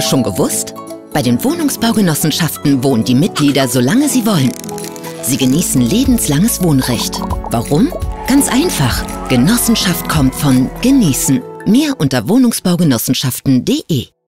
Schon gewusst? Bei den Wohnungsbaugenossenschaften wohnen die Mitglieder, solange sie wollen. Sie genießen lebenslanges Wohnrecht. Warum? Ganz einfach. Genossenschaft kommt von genießen. Mehr unter wohnungsbaugenossenschaften.de